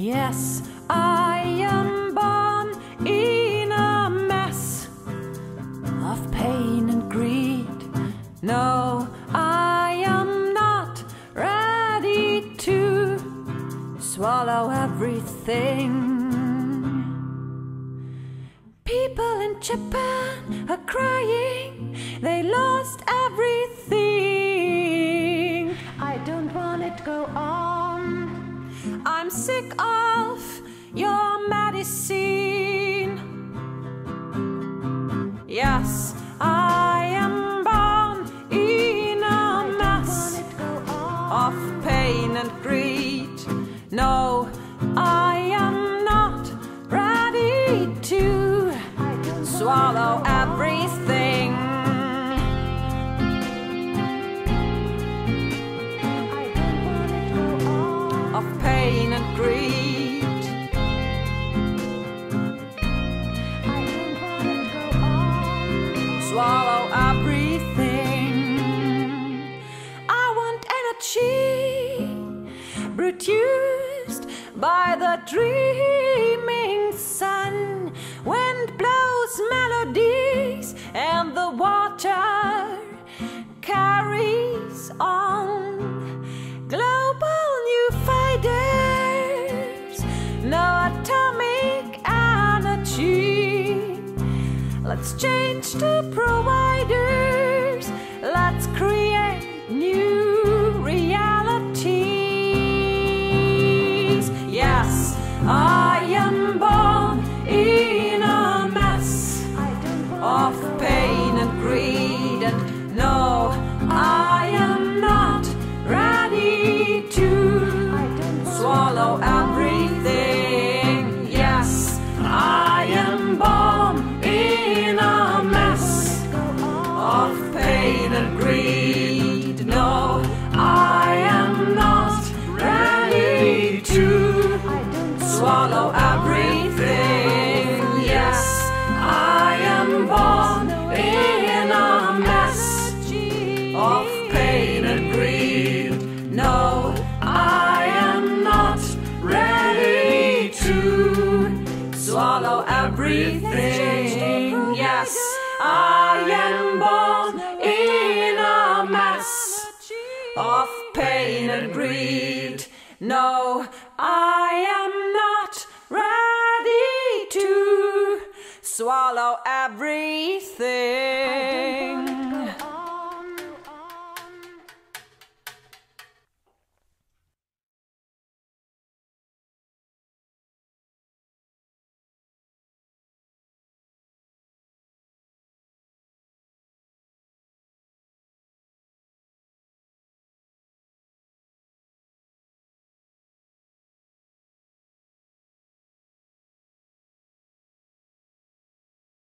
Yes, I am born in a mess of pain and greed. No, I am not ready to swallow everything. People in Japan are crying, they lost I'm sick of your medicine. Yes, I am born in a mess of pain and greed. No, I am not ready to swallow everything. Produced by the dreaming sun. Wind blows melodies, and the water carries on. Global new fighters, no atomic energy. Let's change the providers. Swallow everything. Yes, I am born in a mess of pain and greed. No, I am not ready to swallow everything. Yes, I am born in a mess of pain and greed. No, I am swallow everything.